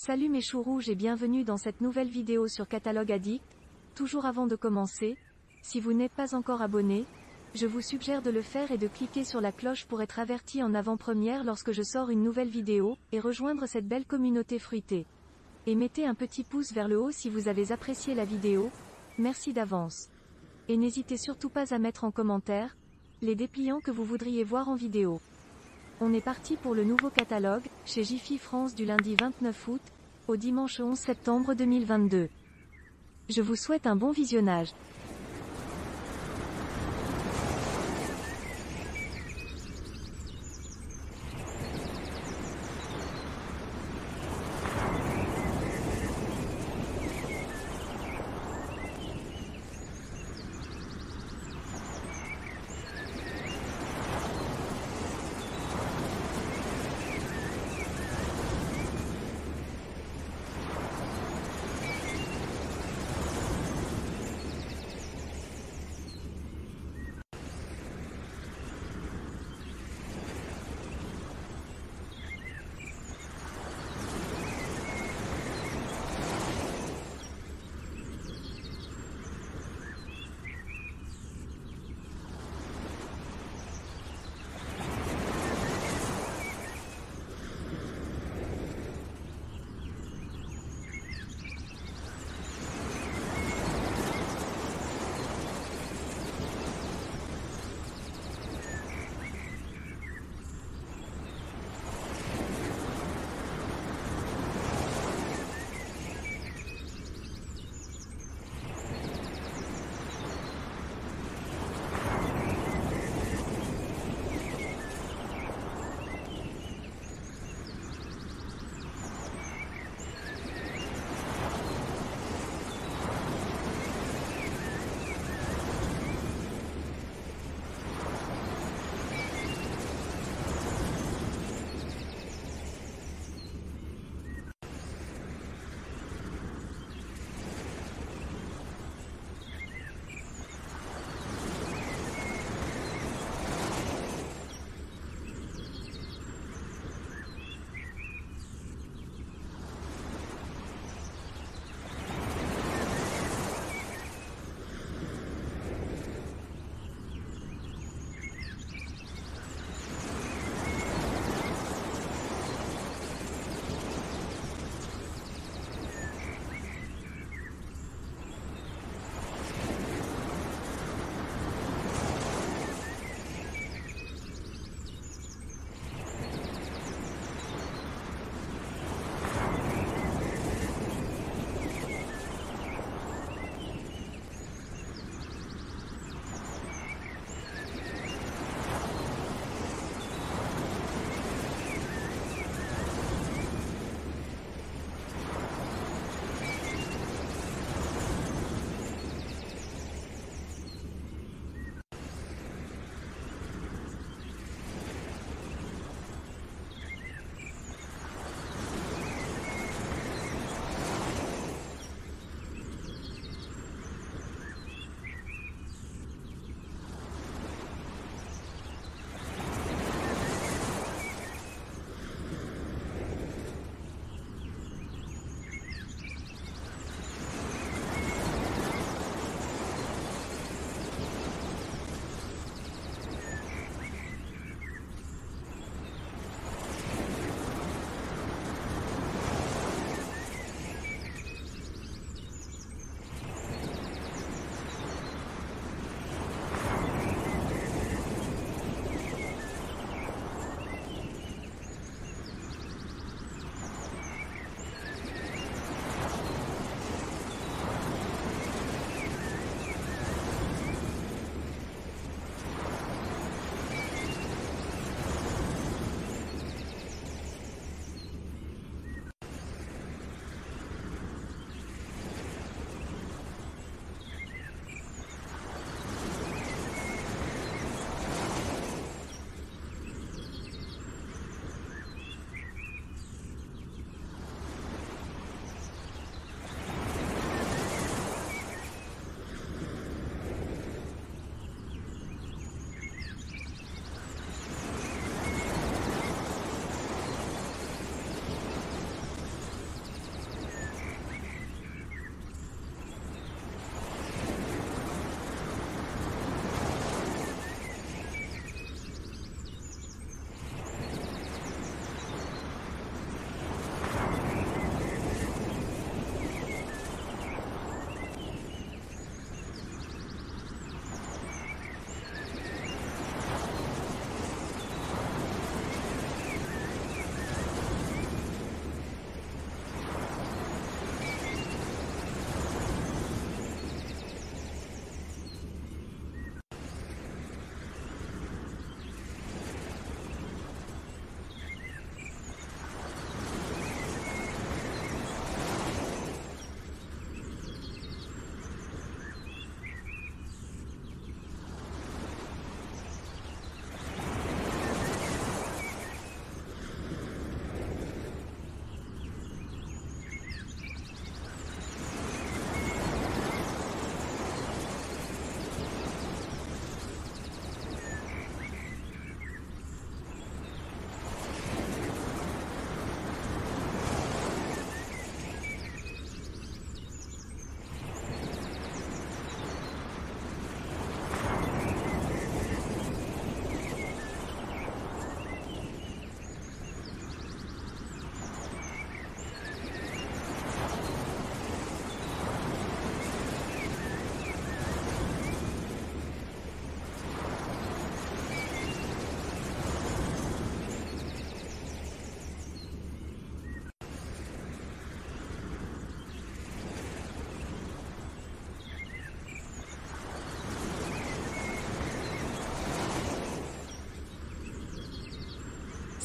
Salut mes choux rouges et bienvenue dans cette nouvelle vidéo sur Catalogue Addict. Toujours avant de commencer, si vous n'êtes pas encore abonné, je vous suggère de le faire et de cliquer sur la cloche pour être averti en avant-première lorsque je sors une nouvelle vidéo, et rejoindre cette belle communauté fruitée. Et mettez un petit pouce vers le haut si vous avez apprécié la vidéo, merci d'avance. Et n'hésitez surtout pas à mettre en commentaire, les dépliants que vous voudriez voir en vidéo. On est parti pour le nouveau catalogue, chez Jiffy France du lundi 29 août, au dimanche 11 septembre 2022. Je vous souhaite un bon visionnage.